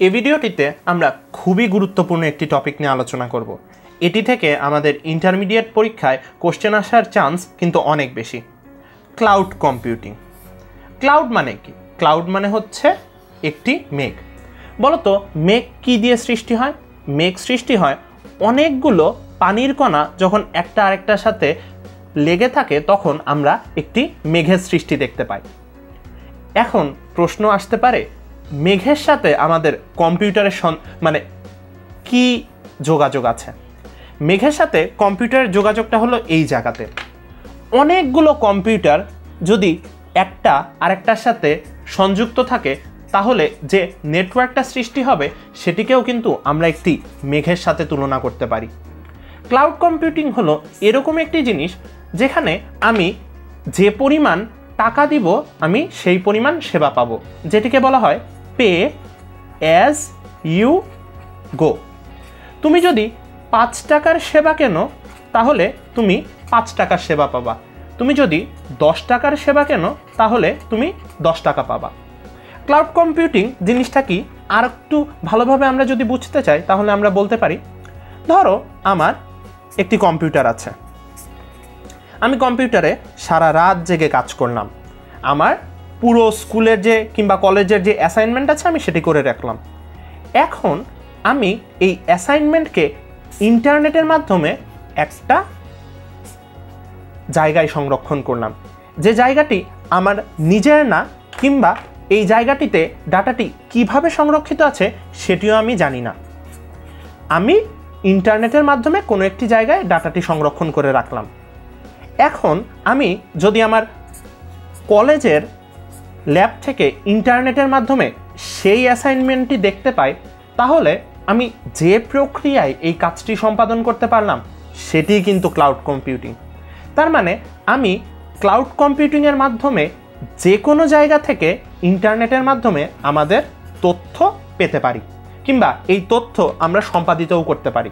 এই ভিডিওটিতে আমরা খুবই গুরুত্বপূর্ণ একটি টপিক নিয়ে আলোচনা করব। এটি থেকে আমাদের ইন্টারমিডিয়েট পরীক্ষায় কোশ্চেন আসার চান্স কিন্তু অনেক বেশি। ক্লাউড কম্পিউটিং ক্লাউড মানে কি? ক্লাউড মানে হচ্ছে একটি মেঘ। বলতো, মেঘ কি দিয়ে সৃষ্টি হয়? মেঘ সৃষ্টি হয় অনেকগুলো পানির কণা যখন একটা আরেকটার সাথে লেগে থাকে, তখন আমরা একটি মেঘের সৃষ্টি দেখতে পাই। এখন প্রশ্ন আসতে পারে মেঘের সাথে আমাদের কম্পিউটারের মানে কি যোগাযোগ আছে? মেঘের সাথে কম্পিউটারের যোগাযোগটা হলো এই জায়গাতে। অনেকগুলো কম্পিউটার যদি একটা আরেকটার সাথে সংযুক্ত থাকে, তাহলে যে নেটওয়ার্কটা সৃষ্টি হবে, সেটিকেও কিন্তু আমরা একটি মেঘের সাথে তুলনা করতে পারি। ক্লাউড কম্পিউটিং হলো এরকম একটি জিনিস যেখানে আমি যে পরিমাণ টাকা দিব, আমি সেই পরিমাণ সেবা পাবো। যেটিকে বলা হয় পে অ্যাজ ইউ গো। তুমি যদি পাঁচ টাকার সেবা কেনো, তাহলে তুমি পাঁচ টাকার সেবা পাবা। তুমি যদি দশ টাকার সেবা কেনো, তাহলে তুমি দশ টাকা পাবা। ক্লাউড কম্পিউটিং জিনিসটা কি? আর একটু ভালোভাবে আমরা যদি বুঝতে চাই, তাহলে আমরা বলতে পারি, ধরো আমার একটি কম্পিউটার আছে। আমি কম্পিউটারে সারা রাত জেগে কাজ করলাম। আমার পুরো স্কুলের যে কিংবা কলেজের যে অ্যাসাইনমেন্ট আছে আমি সেটি করে রাখলাম। এখন আমি এই অ্যাসাইনমেন্টকে ইন্টারনেটের মাধ্যমে একটা জায়গায় সংরক্ষণ করলাম। যে জায়গাটি আমার নিজের না, কিংবা এই জায়গাটিতে ডাটাটি কীভাবে সংরক্ষিত আছে সেটিও আমি জানি না। আমি ইন্টারনেটের মাধ্যমে কোনো একটি জায়গায় ডাটাটি সংরক্ষণ করে রাখলাম। এখন আমি যদি আমার কলেজের ল্যাব থেকে ইন্টারনেটের মাধ্যমে সেই অ্যাসাইনমেন্টটি দেখতে পাই, তাহলে আমি যে প্রক্রিয়ায় এই কাজটি সম্পাদন করতে পারলাম, সেটি কিন্তু ক্লাউড কম্পিউটিং তার মানে আমি ক্লাউড কম্পিউটিংয়ের মাধ্যমে যে কোনো জায়গা থেকে ইন্টারনেটের মাধ্যমে আমাদের তথ্য পেতে পারি, কিংবা এই তথ্য আমরা সম্পাদিতও করতে পারি।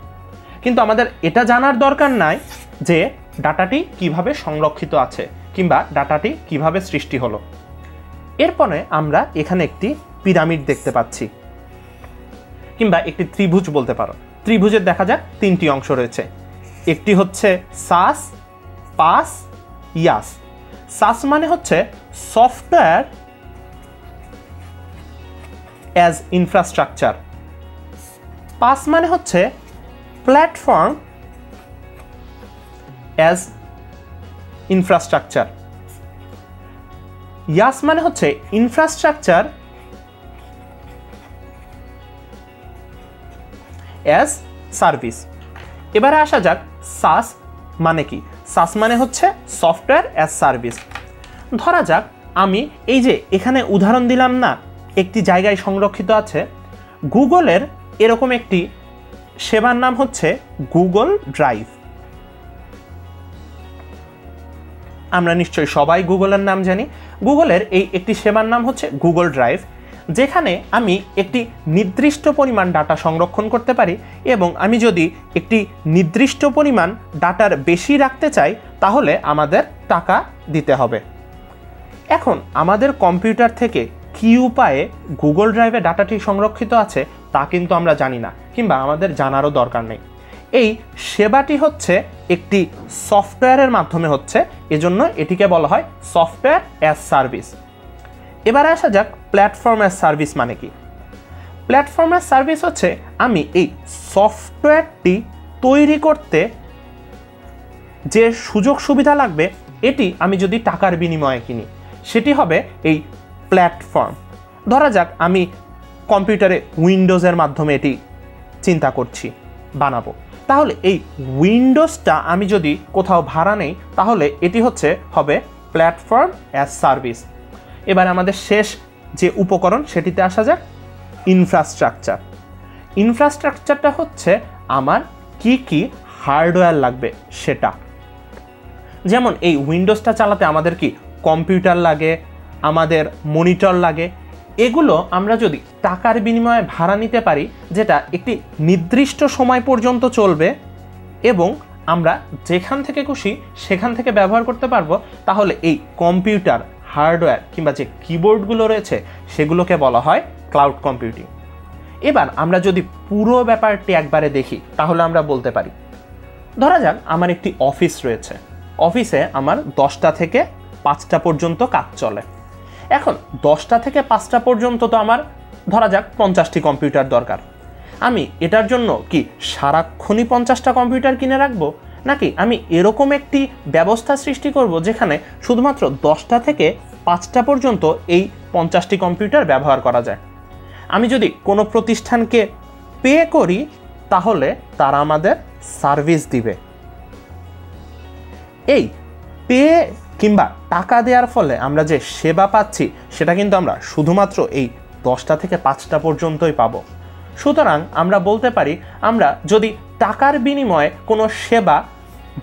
কিন্তু আমাদের এটা জানার দরকার নাই যে ডাটাটি কীভাবে সংরক্ষিত আছে, কিংবা ডাটাটি কীভাবে সৃষ্টি হলো। এরপরে আমরা এখানে একটি পিরামিড দেখতে পাচ্ছি। কিংবা একটি ত্রিভুজ বলতে পারো। ত্রিভুজের দেখা যাক তিনটি অংশ রয়েছে। একটি হচ্ছে সাস, পাস, ইয়াস। সাস মানে হচ্ছে সফটওয়্যার অ্যাজ ইনফ্রাস্ট্রাকচার। পাস মানে হচ্ছে প্ল্যাটফর্ম অ্যাজ ইনফ্রাস্ট্রাকচার। ইয়াস মানে হচ্ছে ইনফ্রাস্ট্রাকচার অ্যাজ সার্ভিস এবারে আসা যাক সাস মানে কি? সাস মানে হচ্ছে সফটওয়্যার অ্যাজ সার্ভিস ধরা যাক, আমি এই যে এখানে উদাহরণ দিলাম না, একটি জায়গায় সংরক্ষিত আছে, গুগলের এরকম একটি সেবার নাম হচ্ছে গুগল ড্রাইভ। আমরা নিশ্চয়ই সবাই গুগলের নাম জানি। গুগলের এই একটি সেবার নাম হচ্ছে গুগল ড্রাইভ, যেখানে আমি একটি নির্দিষ্ট পরিমাণ ডাটা সংরক্ষণ করতে পারি এবং আমি যদি একটি নির্দিষ্ট পরিমাণ ডাটার বেশি রাখতে চাই, তাহলে আমাদের টাকা দিতে হবে। এখন আমাদের কম্পিউটার থেকে কী উপায়ে গুগল ড্রাইভে ডাটাটি সংরক্ষিত আছে, তা কিন্তু আমরা জানি না, কিংবা আমাদের জানারও দরকার নেই। এই সেবাটি হচ্ছে একটি সফটওয়্যারের মাধ্যমে হচ্ছে, এজন্য এটিকে বলা হয় সফটওয়্যার অ্যাজ সার্ভিস এবার আসা যাক প্ল্যাটফর্ম অ্যাজ সার্ভিস মানে কি। প্ল্যাটফর্ম অ্যাজ সার্ভিস হচ্ছে, আমি এই সফটওয়্যারটি তৈরি করতে যে সুযোগ সুবিধা লাগবে, এটি আমি যদি টাকার বিনিময়ে কিনি, সেটি হবে এই প্ল্যাটফর্ম ধরা যাক আমি কম্পিউটারে উইন্ডোজের মাধ্যমে এটি চিন্তা করছি, বানাবো। তাহলে এই উইন্ডোজটা আমি যদি কোথাও ভাড়া নেই, তাহলে এটি হচ্ছে, হবে প্ল্যাটফর্ম অ্যাজ সার্ভিস। এবার আমাদের শেষ যে উপকরণ, সেটিতে আসা যাক, ইনফ্রাস্ট্রাকচার। ইনফ্রাস্ট্রাকচারটা হচ্ছে আমার কি কি হার্ডওয়্যার লাগবে, সেটা। যেমন এই উইন্ডোজটা চালাতে আমাদের কি কম্পিউটার লাগে, আমাদের মনিটর লাগে এগুলো আমরা যদি টাকার বিনিময়ে ভাড়া নিতে পারি, যেটা একটি নির্দিষ্ট সময় পর্যন্ত চলবে এবং আমরা যেখান থেকে খুশি সেখান থেকে ব্যবহার করতে পারব, তাহলে এই কম্পিউটার, হার্ডওয়্যার কিংবা যে কিবোর্ডগুলো রয়েছে, সেগুলোকে বলা হয় ক্লাউড কম্পিউটিং। এবার আমরা যদি পুরো ব্যাপারটি একবারে দেখি, তাহলে আমরা বলতে পারি। ধরা যাক আমার একটি অফিস রয়েছে। অফিসে আমার দশটা থেকে পাঁচটা পর্যন্ত কাজ চলে। এখন দশটা থেকে পাঁচটা পর্যন্ত তো আমার, ধরা যাক, পঞ্চাশটি কম্পিউটার দরকার। আমি এটার জন্য কি সারাক্ষণই পঞ্চাশটা কম্পিউটার কিনে রাখব? নাকি আমি এরকম একটি ব্যবস্থা সৃষ্টি করব যেখানে শুধুমাত্র দশটা থেকে পাঁচটা পর্যন্ত এই পঞ্চাশটি কম্পিউটার ব্যবহার করা যায়? আমি যদি কোনো প্রতিষ্ঠানকে পে করি, তাহলে তারা আমাদের সার্ভিস দিবে। এই পে কিংবা টাকা দেওয়ার ফলে আমরা যে সেবা পাচ্ছি, সেটা কিন্তু আমরা শুধুমাত্র এই দশটা থেকে পাঁচটা পর্যন্তই পাবো। সুতরাং আমরা বলতে পারি, আমরা যদি টাকার বিনিময়ে কোনো সেবা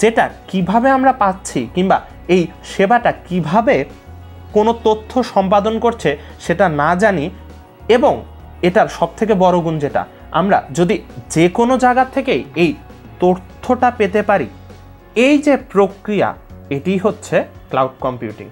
যেটা কীভাবে আমরা পাচ্ছি কিংবা এই সেবাটা কীভাবে কোনো তথ্য সম্পাদন করছে সেটা না জানি এবং এটার সবথেকে বড় গুণ যেটা, আমরা যদি যে কোনো জায়গা থেকেই এই তথ্যটা পেতে পারি, এই যে প্রক্রিয়া, এটি হচ্ছে ক্লাউড কম্পিউটিং